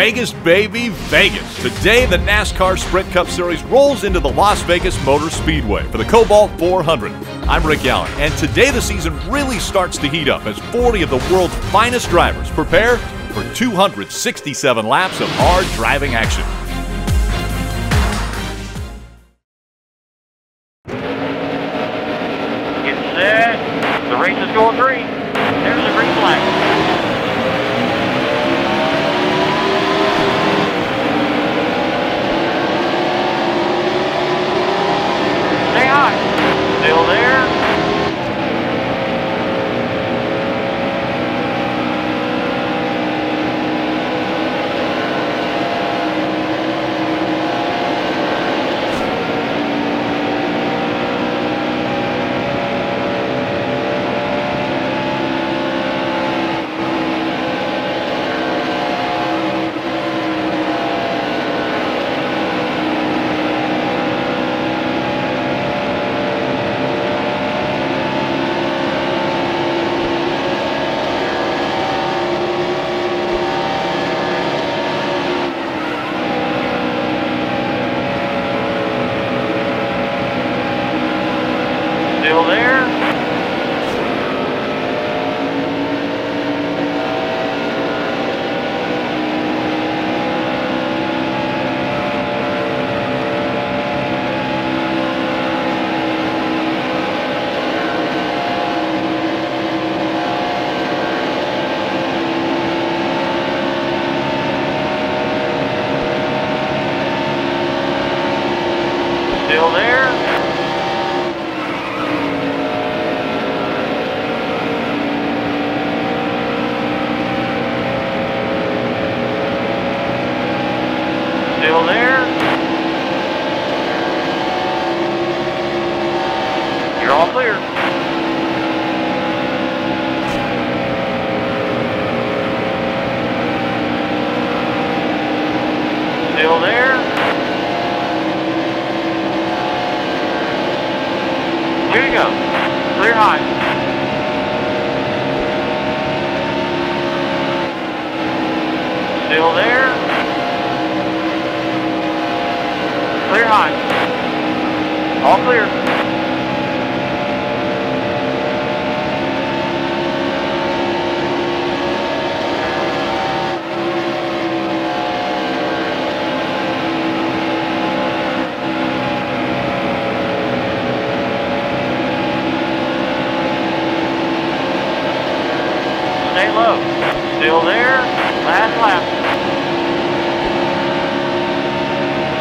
Vegas, baby, Vegas. Today, the NASCAR Sprint Cup Series rolls into the Las Vegas Motor Speedway for the Kobalt 400. I'm Rick Allen, and today the season really starts to heat up as 40 of the world's finest drivers prepare for 267 laps of hard driving action. Clear. Stay low. Still there. Last lap.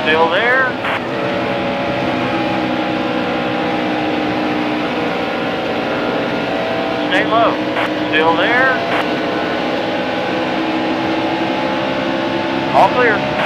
Still there. Low. Still there. All clear.